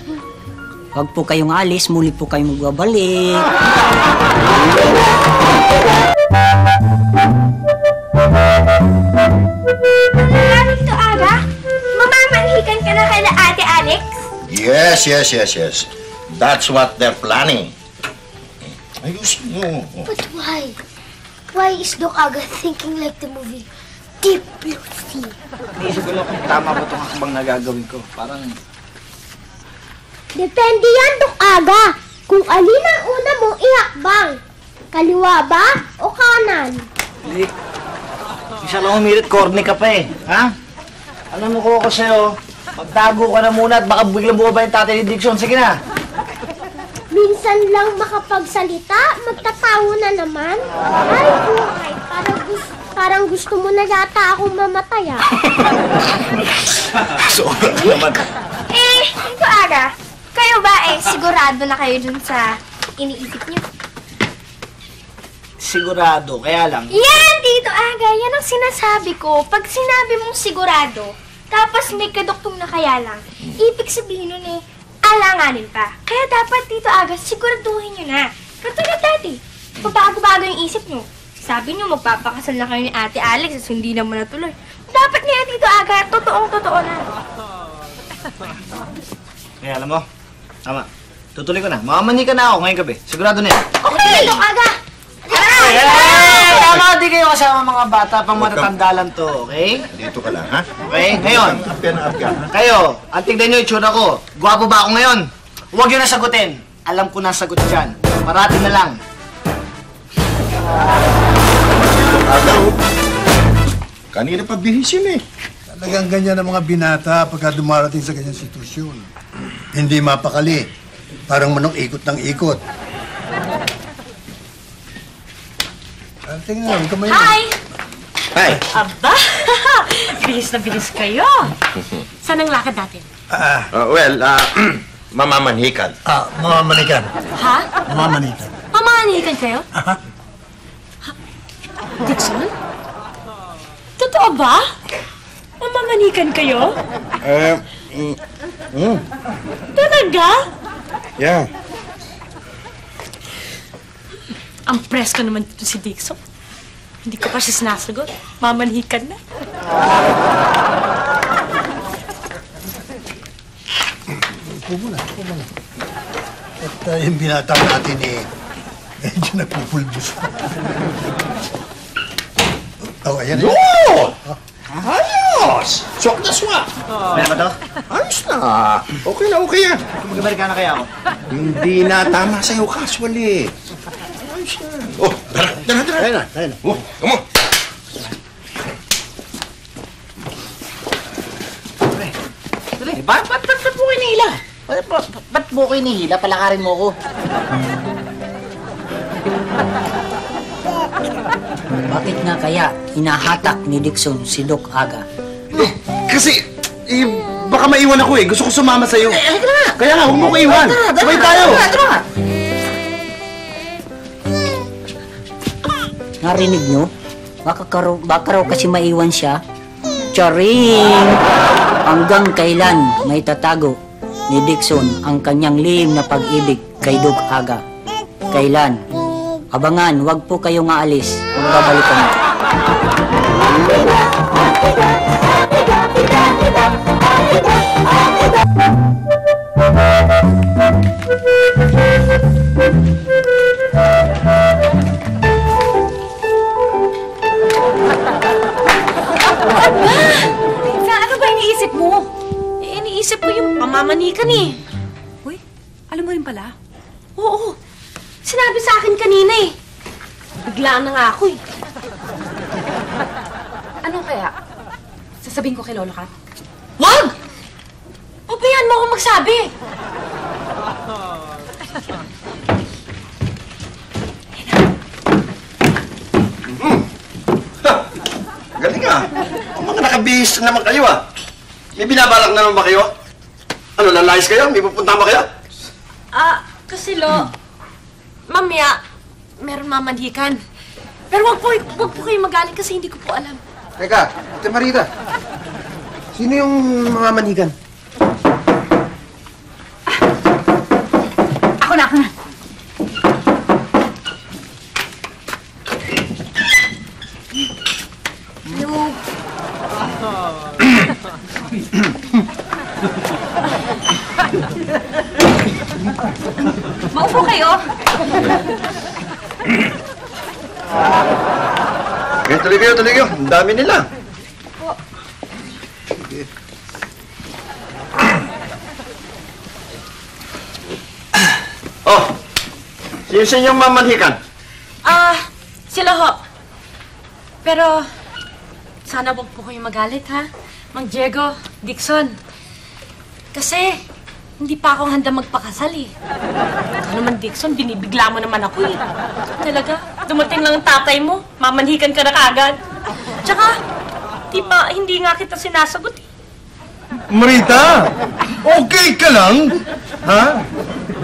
Huwag po kayong alis, muli po kayong magbabalik. Yes, yes, yes, yes. That's what they're planning. Ayos mo. But why? Why is Doc Aga thinking like the movie Deep Blue Sea? Naisip ko lang kung tama ba itong hakbang na gagawin ko. Parang, Depende yan, Doc Aga. Kung alin ang una mong ihakbang. Kaliwa ba o kanan? hindi. Isa lang umirit, corny ka pa eh. Ha? Alam mo ko ako sa'yo, magtago ka na muna at baka biglang bumaba yung tatay ni Dixon. Sige na. Minsan lang makapagsalita, magtatawo na naman. Ay, buhay. Parang gusto, parang gusto mo na yata akong mamatay, ah. [laughs] Sobra naman. Eh, Aga, kayo ba eh sigurado na kayo dun sa iniisip niyo? Sigurado, kaya lang. Yan, Tito Aga, yan ang sinasabi ko. Pag sinabi mong sigurado, Tapos may kaduktong na kaya lang. Ibig sabihin nun eh, alanganin pa. Kaya dapat dito agad, siguraduhin nyo na. Katulad dati, pabago-bago yung isip nyo. Sabi nyo, magpapakasal na kayo ni Ate Alex at hindi naman natuloy. Dapat nga dito agad, totoong-totoo na. Kaya [laughs] alam mo, tama. Tutuloy ko na. Mamamani ka na ako ngayong gabi. Sigurado na yan. Okay, Dok Aga! Hey! Tama, di kayo kasama mga bata pang matatanda lang to, okay? Dito ka lang, ha? Okay, ngayon. Apya na apya. Kayo, ang tignan nyo yung itsura ko. Gwapo ba ako ngayon? Huwag yun na sagutin. Alam ko na ang sagot dyan. Parating na lang. Kanina pa bihis yun eh. Talagang ganyan ang mga binata pagka dumarating sa ganyang sitwasyon. Hindi mapakali. Parang manong ikot ng ikot. Ah, tingnan mo, kamay mo. Hi! Hi. Aba! [laughs] bilis na bilis kayo. [laughs] Saan ang lakad natin? Ah, Uh, well, uh, [clears throat] mamamanhikan. ah, mamamanikan. Ha? Mamamanikan. Mamanihikan kayo? Aha. Dixon? Totoo ba? Mamamanikan kayo? Eh, mm, mm, Talaga? yeah. Ang presko naman dito si Dixon. Hindi ko pa siya sinasagot. Mamanhikan na. Upo muna, upo muna. At uh, yung binata natin eh, medyo nagpupulbos pa. Oh, ayan eh. Oh! Ayos! Swak na swak! Meron ba to? Ayos na. Okay na, okay yan. Kumagabalik ka na kaya ako. Hindi na tama sa'yo, casual eh. Ayos na. Oh, tara, tara, tara. Ayan na, ayan na. Oh, come on. Dali, ba't, ba't, ba't, ba't mo kinihila? Ba't, ba't, ba't mo kinihila? Palakarin mo ako. Bakit nga kaya hinahatak ni Dixon si Doc Aga? Kasi, eh, baka maiwan ako eh. Gusto ko sumama sa'yo. Eh, halika na nga. Kaya nga, huwag mo ko iwan. Sabay tayo. tara, tara. Narinig nyo? Baka, karo, baka raw kasi maiwan siya. Charing! Hanggang kailan may tatago ni Dixon ang kanyang lihim na pag-ibig kay Doc Aga? Kailan? Abangan, wag po kayong aalis. Kung babalikan mo. Iniisip mo? Eh, iniisip ko yung pamamanikan eh. Uy, alam mo rin pala? Oo. Sinabi sa akin kanina eh. Biglaan na nga ako eh. Ano kaya? Sasabihin ko kay Lolo Kat? Wag! Pabayaan mo ako magsabi. Galing ah. Mga nakabihis na naman kayo ah. May binabalak na naman ba kayo? Ano, lalayas kayo? May pupunta ba kayo? Ah, kasi lo, mamaya, meron mamanhikan. Pero wag po, wag po kayo magaling kasi hindi ko po alam. Teka, Ate Marita. Sino yung mga manigan? Ako na, ako na. [coughs] Maupo kayo. Ngayon tuloy kayo, tuloy kayo. Ang dami nila. [coughs] Oh, sino sa inyong mamanhikan? Ah, sila ho. Pero, sana wag po kayo magalit, ha? Mang Diego, Dixon. Kasi, hindi pa ako handa magpakasal, eh. Ikaw naman, Dixon, binibigla mo naman ako, eh. Talaga, dumating lang ang tatay mo, mamanhikan ka na kagad. Tsaka, di pa, hindi nga kita sinasagot, eh. Marita, okay ka lang? Ha?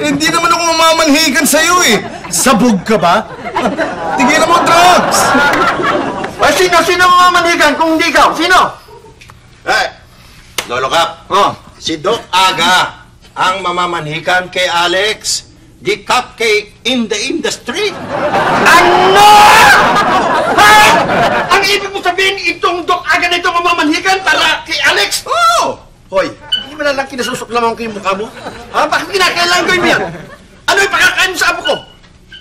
Eh, Hindi naman ako mamamanhikan sa'yo eh. Sabog ka ba? Tigilan mo drugs! Ay, sino, sino ang mamanhikan kung hindi ikaw? Sino? Eh, Lolo Kap, oh, si Doc Aga ang mamamanhikan kay Alex, the cupcake in the industry. Ano? Ha? Ang ibig mo sabihin, itong Doc Aga na itong mamamanhikan para kay Alex? Oh! Hoy, hindi mo na lang kinasusuklaman ko yung mukha mo? Ha? Bakit kinakailangan ko yan? Ano yung pakakain mo sa apo ko?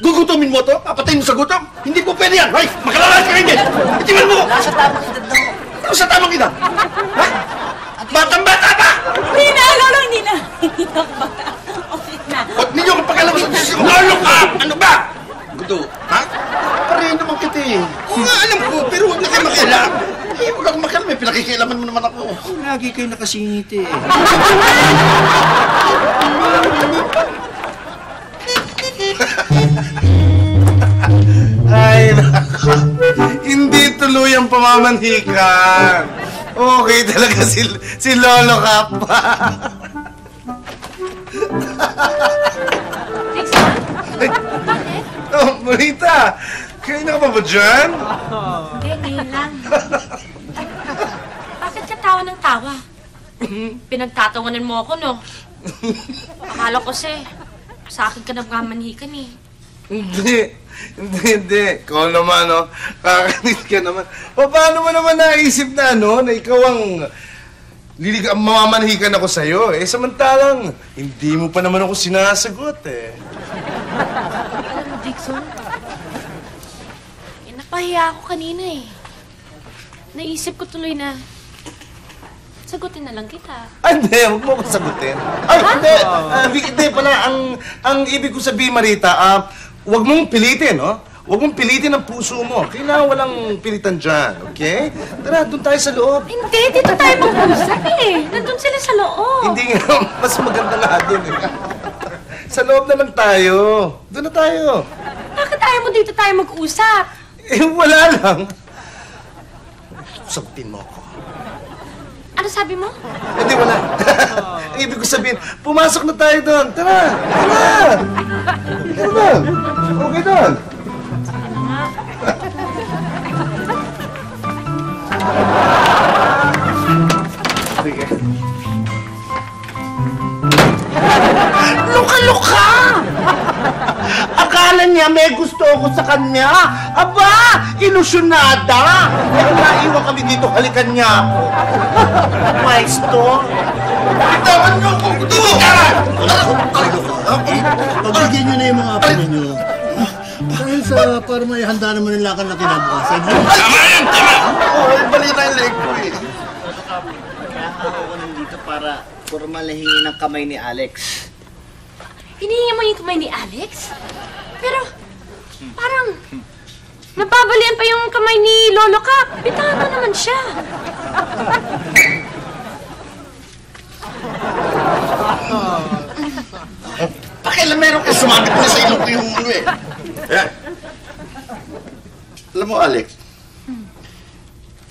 Gugutomin mo to? Papatayin mo sa gutom? Hindi po pwede yan! Hoy, makalalas ka rin Itiwan mo! Nasa tamang edad na Ano sa tamang edad? Ha? Batang-bata pa! Hindi na, lolo, hindi na. Hindi na ako bata. Okay na. Ba't ninyo akong pakialam sa desisyon? Lolo ka! Ano ba? Gusto, ha? Pareho naman kita eh. Oo nga, alam ko, pero huwag na kayo makialam. Eh, huwag akong makialam eh. Pinakikialaman mo naman ako. Lagi kayo nakasingit eh. [laughs] Ay, nako. Hindi tuloy ang pamamanhikan. Okay talaga si, si Lolo Kappa. oh, Marita, kayo na ka pa ba dyan? Hindi, ngayon lang. Bakit ka tawa ng tawa? Pinagtatawanan mo ako, no? Akala ko kasi, sa akin ka nagmamanhikan eh. Hindi. Hindi, hindi. Ikaw naman, no? Kakanis ka naman. Pa, paano mo naman naisip na, no? Na ikaw ang lilig ang mamamanhikan ako sa'yo. Eh, samantalang, hindi mo pa naman ako sinasagot, eh. Alam mo, Dixon, eh, napahiya ako kanina eh. Naisip ko tuloy na, sagutin na lang kita. Ay, hindi. Huwag mo ko sagutin. Ay, hindi. Ah, hindi pala. Ang, ang ibig ko sabihin, Marita, ah, huwag mong pilitin, no? Huwag mong pilitin ang puso mo. Kailangan walang pilitan dyan, okay? Tara, doon tayo sa loob. Hindi, dito tayo mag-usap eh. Nandun sila sa loob. Hindi nga, [laughs] mas maganda nga doon eh. sa loob na lang tayo. Doon na tayo. Bakit ayaw mo dito tayo mag-usap? Eh, wala lang. Sagutin mo ako. Ano sabi mo? Hindi, wala. [laughs] Ang ibig ko sabihin, pumasok na tayo doon. Tara! Tara! Tara doon. Okay doon. Sige. Akala niya may gusto ako sa kanya. Aba, ilusyonada. Eh, naiwan kami dito, halikan niya ako. [laughs] Maestro. Bitawan niyo ako! Bitawan! Pagbigyan nyo na yung mga apo ninyo. Dahil sa, para may handa naman nila ka na kinabukasan. Tama yan! Tama! Oo, oh, balita yung leg ko eh. Kaya ako nandito para formalahin ng kamay ni Alex. Hinihingi mo yung kamay ni Alex? Pero, parang, nababalian pa yung kamay ni Lolo Cap. Bitawan mo naman siya. [laughs] Pakialam meron ka sumabit na sa ilong ko yung ano eh. Ayan. Alam mo, Alex,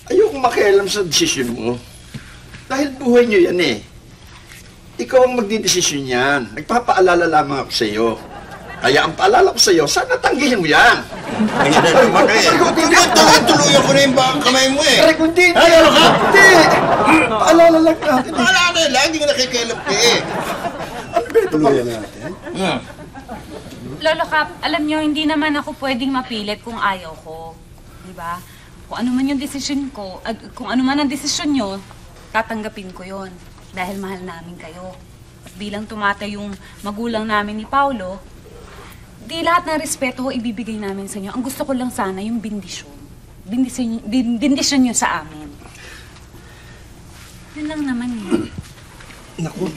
ayoko makialam sa desisyon mo. Dahil buhay niyo yan eh. Ikaw ang magdidesisyon yan. Nagpapaalala lamang ako sa iyo. Kaya ang paalala ko sa iyo, sana tanggihin mo yan. Ayan na naman eh. Tuloy-tuloy ko na yung baka kamay mo eh. Aray, kundi. Ay, ano ka? Hindi. Paalala lang natin. Paalala lang, hindi ka nakikialam ka eh. Ano ba ito ba? natin. Hmm. Lolo Cap, alam niyo, hindi naman ako pwedeng mapilit kung ayaw ko. Di ba? Kung ano man yung desisyon ko, at kung ano man ang desisyon niyo, tatanggapin ko yon Dahil mahal namin kayo. At bilang tumatay yung magulang namin ni Paulo, di lahat ng respeto ibibigay namin sa inyo. Ang gusto ko lang sana yung bindisyon. Bindisyon, bin- bindisyon niyo sa amin. Yun lang naman eh. [clears throat] Naku.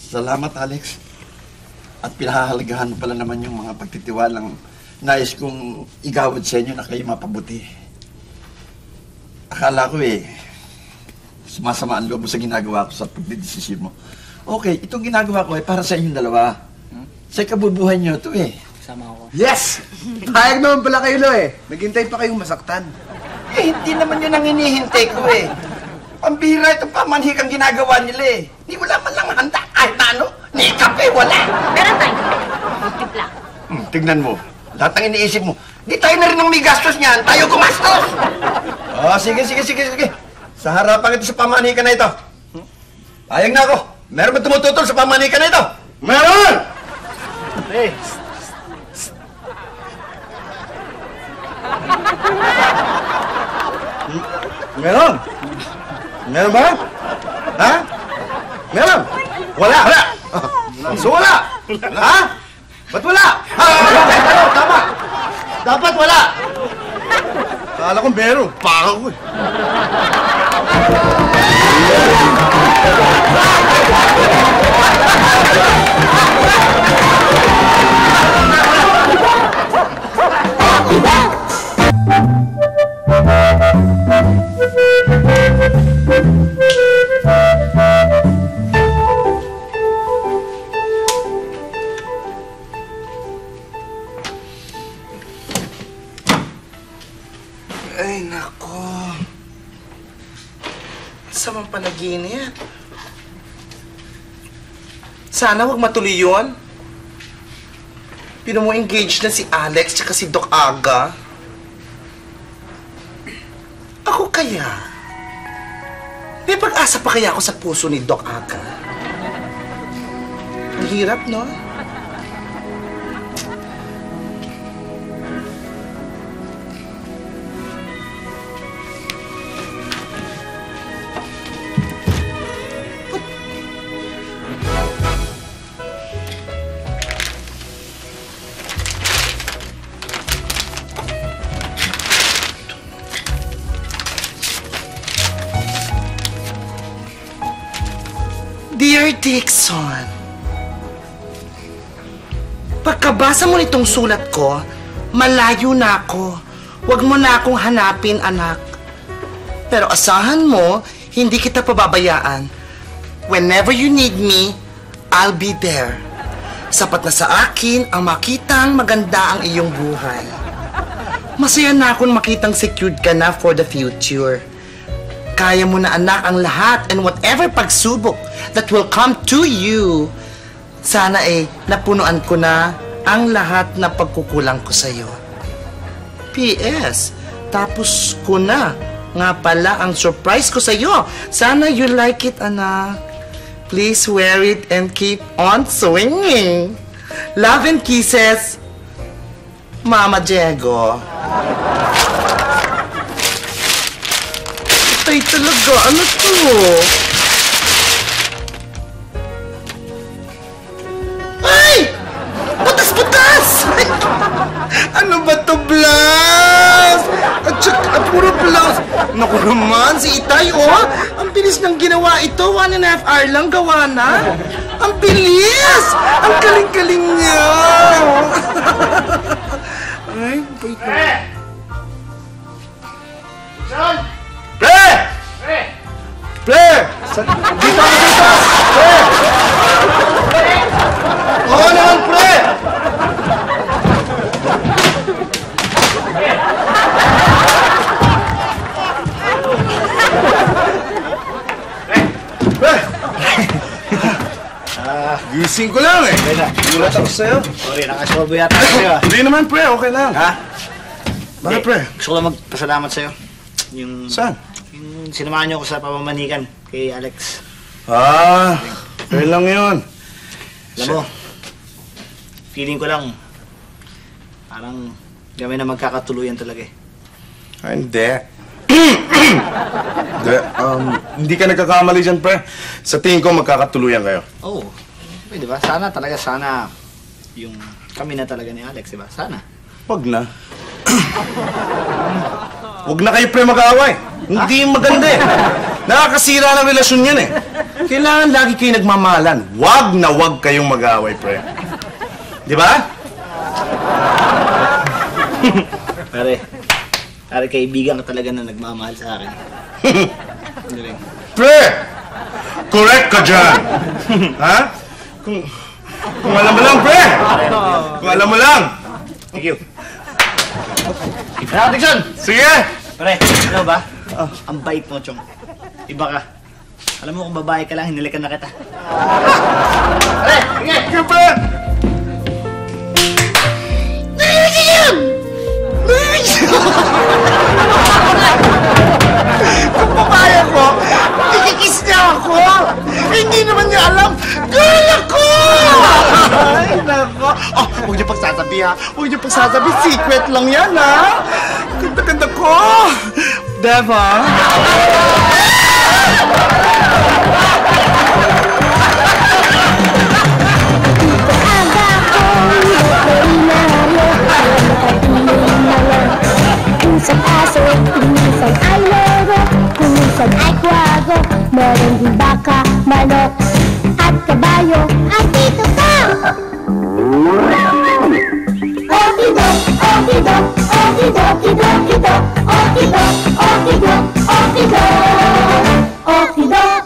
Salamat, Alex. At pinahahalagahan mo pala naman yung mga pagtitiwalang nais kong igawad sa inyo na kayo mapabuti. Akala ko eh, sumasama ang loob mo sa ginagawa ko sa pagdidesisyon mo. Okay, itong ginagawa ko ay para sa inyong dalawa. Sa kabubuhay niyo ito eh. Sama ako. Yes! Hayag naman pala kayo, Lo eh. Naghintay pa kayong masaktan. Eh, hindi naman yun ang hinihintay ko eh. Pambira itong pamanhikang ginagawa nila eh. Ni wala man lang handa kahit na ano. Ni kape, wala. Meron tayo. Magtimpla. Hmm, tignan mo. Lahat ng iniisip mo. Di tayo na rin ang may gastos niyan. Tayo gumastos. Oh, sige, sige, sige, sige. Sa harapan ito sa pamanikan na ito. Ayang na ako. Meron ba tumututol sa pamanikan na ito? Meron! Eh, Meron! Meron ba? Ha? Meron! Wala! Wala! So wala! Ha? Ba't wala? Ha? Ano? Tama! Dapat wala! Kala ko meron. Paka ko eh. Ay, nako. Sa mga panaginip. Sana wag matuloy yun. Pino mo engaged na si Alex tsaka si Doc Aga. Ako kaya? May pag-asa pa kaya ako sa puso ni Doc Aga? Ang hirap, no? Mo nitong sulat ko, malayo na ako. Huwag mo na akong hanapin, anak. Pero asahan mo, hindi kita pababayaan. Whenever you need me, I'll be there. Sapat na sa akin ang makitang maganda ang iyong buhay. Masaya na akong makitang secured ka na for the future. Kaya mo na anak ang lahat and whatever pagsubok that will come to you. Sana eh, napunuan ko na ang lahat na pagkukulang ko sa'yo. P.S. Tapos ko na nga pala ang surprise ko sa'yo. Sana you like it, anak. Please wear it and keep on swinging. Love and kisses, Mama Diego. Tay talaga, ano to? Ba to, Blas? At saka, ah, puro Blas. Naku naman, si Itay, oh. Ang bilis ng ginawa ito. One and a half hour lang gawa na. Ang bilis! Ang galing-galing niya. [laughs] Ay, wait lang. Pre! Pre! Sa, dito ako dito! Pre! Oo naman, pre! Pre! Ah, Gising ko lang eh. Gulat ako sa'yo. sorry, nakasolve yata ako sa'yo. ah. Hindi naman, pre. Okay lang. Ha? Bakit, pre? Gusto ko lang magpasalamat sa'yo. Yung... Saan? Yung sinamahan niyo ako sa pamamanikan kay Alex. Ah, okay lang yun. Alam mo, feeling ko lang, parang kami na magkakatuluyan talaga eh. Ah, hindi. [coughs] Hindi, um, hindi ka nagkakamali dyan, pre. Sa tingin ko, magkakatuluyan kayo. Oo. Oh, di ba? Sana talaga, sana yung kami na talaga ni Alex, di ba? Sana. Wag na. Wag na kayo, pre, mag-aaway. Hindi maganda eh. Nakakasira ng relasyon yan eh. Kailangan lagi kayo nagmamahalan. Wag na wag kayong mag-aaway, pre. Di ba? [laughs] Pare, pare kaibigan ka talaga na nagmamahal sa akin. [laughs] Pre! Correct ka dyan! [laughs] ha? Kung, kung alam mo lang, pre! Kung alam mo lang! Thank you. Ano, Dixon? Sige! Pare, ano ba? Ang bait mo, Chong. Iba ka. Alam mo kung babae ka lang, hinilikan na kita. Pare, sige! Sige, pre! [laughs] Kung papaya ko, Kinikis niya ako! Hindi naman niya alam! Gaya ko! Ay, nako! Oh, huwag niyo pagsasabi, ha? Huwag niyo pagsasabi. Secret lang yan, ha? Ganda-ganda ko! Dev, ha? Sa paso, minsan I love it, minsan I cry manok, at kabayo, at dito ka! Okidok, okidok, okidok, okidok, okidok, okidok, okidok, okidok, okidok,